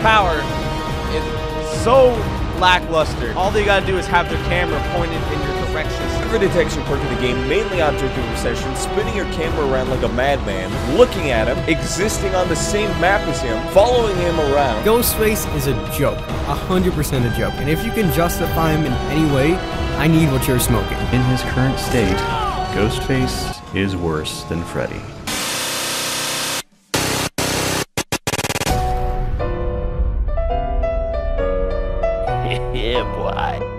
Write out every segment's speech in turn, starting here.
power is so lackluster. All they gotta do is have their camera pointed in your direction. Cover detection perk in the game mainly object of obsession, spinning your camera around like a madman, looking at him, existing on the same map as him, following him around. Ghostface is a joke, a hundred percent a joke. And if you can justify him in any way, I need what you're smoking. In his current state, Ghostface is worse than Freddy. yeah, boy.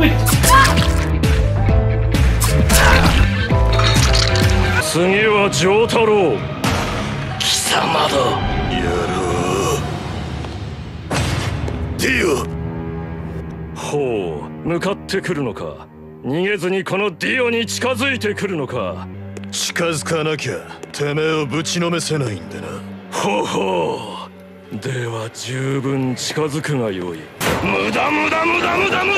It! 次は丈太郎貴様だ。やろう。ディオ。ほう。向かってくるのか。逃げずにこのディオに近づいてくるのか。近づかなきゃてめえをぶちのめせないんでな。ほうほう。では十分近づくがよい。無駄無駄無駄無駄無駄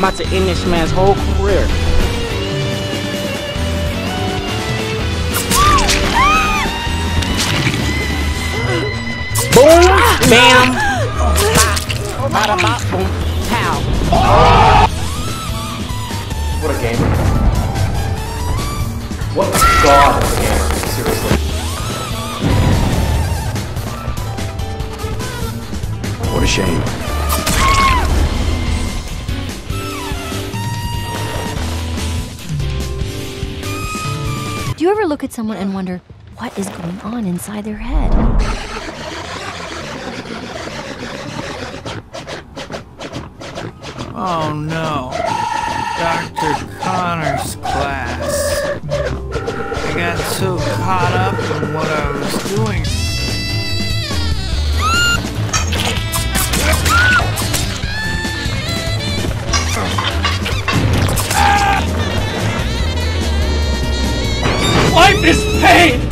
about to end this man's whole career. Boom! Bam! Bada bop, boom! Pow! What a game. What a god of a gamer, seriously. What a shame. Do you ever look at someone and wonder what is going on inside their head? Oh no. Dr. Connors' class. I got so caught up in what I was doing. pain.